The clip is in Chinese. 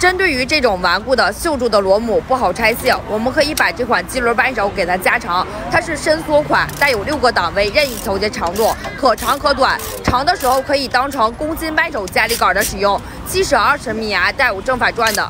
针对于这种顽固的锈住的螺母不好拆卸我们可以把这款棘轮扳手给它加长。它是伸缩款带有六个档位任意调节长度可长可短长的时候可以当成公斤扳手加力杆的使用七十二十米啊带有正反转的。